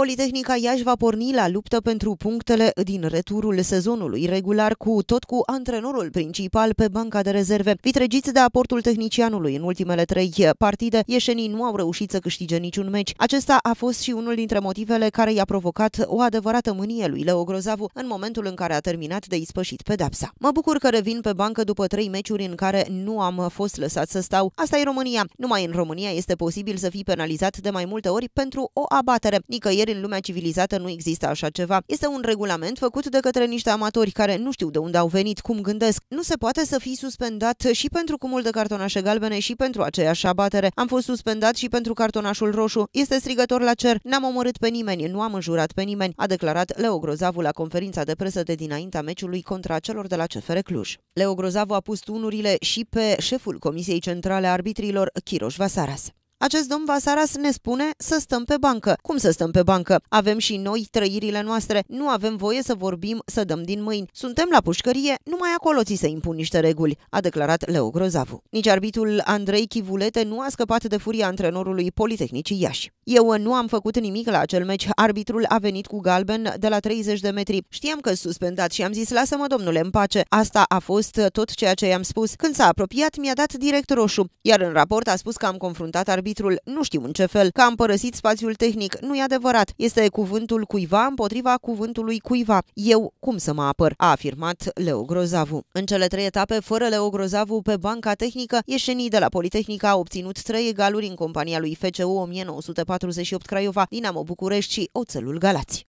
Politehnica Iași va porni la luptă pentru punctele din returul sezonului regular cu tot cu antrenorul principal pe banca de rezerve. Vitregiți de aportul tehnicianului în ultimele trei partide, ieșenii nu au reușit să câștige niciun meci. Acesta a fost și unul dintre motivele care i-a provocat o adevărată mânie lui Leo Grozavu în momentul în care a terminat de ispășit pedapsa. Mă bucur că revin pe bancă după trei meciuri în care nu am fost lăsat să stau. Asta e România. Numai în România este posibil să fii penalizat de mai multe ori pentru o abatere. Nicăieri nicăieri în lumea civilizată nu există așa ceva. Este un regulament făcut de către niște amatori care nu știu de unde au venit, cum gândesc. Nu se poate să fii suspendat și pentru cumul de cartonașe galbene și pentru aceeași abatere. Am fost suspendat și pentru cartonașul roșu. Este strigător la cer. N-am omorât pe nimeni, nu am înjurat pe nimeni, a declarat Leo Grozavu la conferința de presă de dinaintea meciului contra celor de la CFR Cluj. Leo Grozavu a pus tunurile și pe șeful Comisiei Centrale a Arbitrilor, Chiroș Vasaras. Acest domn Vasaras ne spune să stăm pe bancă. Cum să stăm pe bancă? Avem și noi trăirile noastre. Nu avem voie să vorbim, să dăm din mâini. Suntem la pușcărie, numai acolo ți se impun niște reguli, a declarat Leo Grozavu. Nici arbitrul Andrei Chivulete nu a scăpat de furia antrenorului Politehnicii Iași. Eu nu am făcut nimic la acel meci. Arbitrul a venit cu galben de la 30 de metri. Știam că suspendat și am zis, lasă-mă, domnule, în pace. Asta a fost tot ceea ce i-am spus. Când s-a apropiat, mi-a dat direct roșu. Iar în raport a spus că am confruntat arbitrul arbitrul, nu știu în ce fel, că am părăsit spațiul tehnic. Nu e adevărat. Este cuvântul cuiva împotriva cuvântului cuiva. Eu cum să mă apăr? A afirmat Leo Grozavu. În cele trei etape, fără Leo Grozavu pe banca tehnică, ieșenii de la Politehnica au obținut trei egaluri în compania lui FCU 1948 Craiova, Dinamo București și Oțelul Galați.